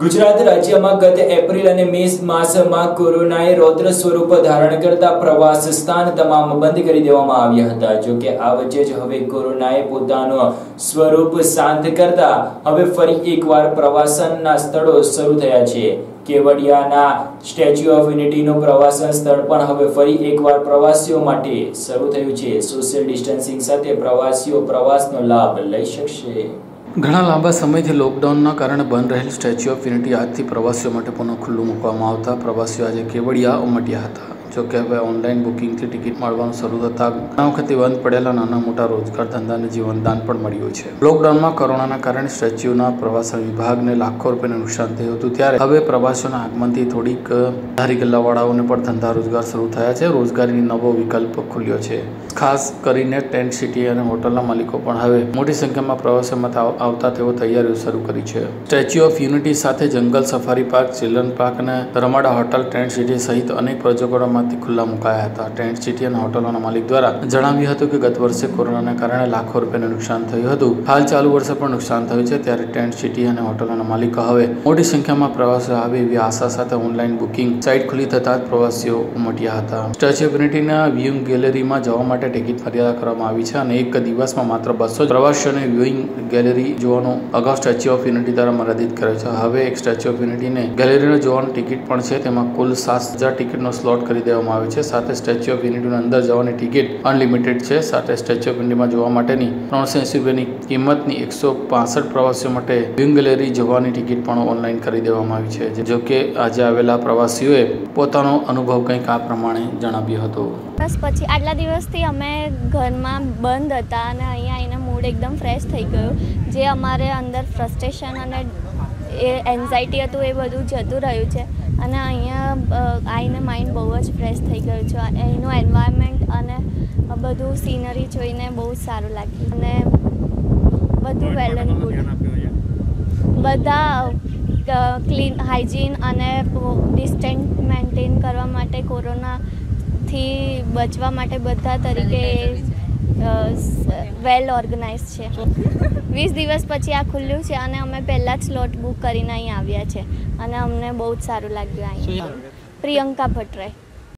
ગુજરાત રાજ્યમાં ગત એપ્રિલ અને મે માસમાં કોરોનાએ રૌદ્ર સ્વરૂપ ધારણ કરતા પ્રવાસ સ્થાન તમામ બંધ કરી દેવામાં આવ્યા હતા. જો કે આ વચ્ચે જ હવે કોરોનાએ પોતાનું સ્વરૂપ શાંત કરતા હવે ફરી એકવાર પ્રવાસનના સ્થળો શરૂ થયા છે. કેવડિયાના સ્ટેચ્યુ ઓફ યુનિટીનું પ્રવાસન સ્થળ પણ હવે ફરી એકવાર પ્રવાસીઓ માટે શરૂ થયું છે. સોશિયલ ડિસ્ટન્સિંગ સાથે પ્રવાસીઓ પ્રવાસનો લાભ લઈ શકશે. ઘણા લાંબા સમયથી લોકડાઉનના કારણે બંધ રહેલ સ્ટેચ્યુ ઓફ યુનિટી આજથી પ્રવાસીઓ માટે પુનઃ ખુલ્લું મૂકવામાં આવતા પ્રવાસીઓ આજે કેવડિયા ઉમટ્યા હતા. જો કે હવે ઓનલાઈન બુકિંગથી ટિકિટ મળવાનું શરૂ થતાં ઘણા વખતે બંધ પડેલા નાના મોટા રોજગાર ધંધાને જીવનદાન પણ મળ્યું છે. લોકડાઉનમાં કોરોનાના કારણે સ્ટેચ્યુના પ્રવાસન વિભાગને લાખો રૂપિયાનું નુકસાન થયું હતું ત્યારે હવે પ્રવાસીઓના આગમનથી થોડીક ધારી ગલ્લાવાળાઓને પણ ધંધા રોજગાર શરૂ થયા છે. રોજગારીની નવો વિકલ્પ ખુલ્યો છે. ખાસ કરીને ટેન્ટ સિટી અને હોટલના માલિકો પણ હવે મોટી સંખ્યામાં પ્રવાસીઓમાં આવતા તેઓ તૈયારીઓ શરૂ કરી છે. સ્ટેચ્યુ ઓફ યુનિટી સાથે જંગલ સફારી પાર્ક, ચિલ્ડ્રન પાર્ક અને રમાડા હોટલ, ટેન્ટ સિટી સહિત અનેક પ્રોજેક્ટોમાંથી ખુલ્લા મુકાયા હતા. ટેન્ટ સિટી અને હોટલોના માલિક દ્વારા જણાવ્યું હતું કે ગત વર્ષે કોરોનાના કારણે લાખો રૂપિયાનું નુકસાન થયું હતું. હાલ ચાલુ વર્ષે પણ નુકસાન થયું છે, ત્યારે ટેન્ટ સિટી અને હોટલોના માલિકો હવે મોટી સંખ્યામાં પ્રવાસીઓ આવે એવી આશા સાથે ઓનલાઈન બુકિંગ સાઇટ ખુલી થતા જ પ્રવાસીઓ ઉમટ્યા હતા. સ્ટેચ્યુ ઓફ યુનિટીના વ્યુઇંગ ગેલેરીમાં જવા માટે ટિકિટ મર્યાદા કરવામાં આવી છે અને એક દિવસમાં માત્ર બસો પ્રવાસીઓને વ્યૂઇંગ ગેલેરી જોવાનો અગાઉ સ્ટેચ્યુ ઓફ યુનિટી દ્વારા મર્યાદિત કર્યો છે. હવે એક સ્ટેચ્યુ ઓફ યુનિટીને ગેલેરીને જોવાની ટિકિટ પણ છે. તેમાં કુલ સાત હજાર ટિકિટનો સ્લોટ કરી દેવામાં આવી છે. સાથે સ્ટેચ્યુ ઓફ યુનિટીની અંદર જવાની ટિકિટ અનલિમિટેડ છે. સાથે સ્ટેચ્યુ ઓફ યુનિટીમાં જોવા માટેની ત્રણસો એંસી રૂપિયાની કિંમતની એકસો પાસઠ પ્રવાસીઓ માટે વિંગ ગેલેરી જવાની ટિકિટ પણ ઓનલાઈન કરી દેવામાં આવી છે. જો કે આજે આવેલા પ્રવાસીઓએ પોતાનો અનુભવ કંઈક આ પ્રમાણે જણાવ્યો હતો. બસ પછી આટલા દિવસથી અમે ઘરમાં બંધ હતા અને અહીંયા એના મૂડ એકદમ ફ્રેશ થઈ ગયો. જે અમારે અંદર ફ્રસ્ટ્રેશન અને એ એન્ઝાયટી હતું એ બધું જતું રહ્યું છે. અને અહીંયા આવીને માઇન્ડ બહુ જ ફ્રેશ થઈ ગયું છે. અહીંનું એન્વાયરમેન્ટ અને બધું સીનરી જોઈને બહુ જ સારું લાગ્યું. અને બધું વેલ એન્ડ ગુડ બધા ક્લીન હાઇજીન અને ડિસ્ટન્સ મેન્ટેન કરવા માટે કોરોનાથી બચવા માટે બધા તરીકે વેલ ઓર્ગનાઇઝ છે. વીસ દિવસ પછી આ ખુલ્લું છે અને અમે પહેલાં જ સ્લોટ બુક કરીને અહીં આવ્યા છે. અને અમને બહુ જ સારું લાગ્યું અહીં. પ્રિયંકા ભટ્ટરાય.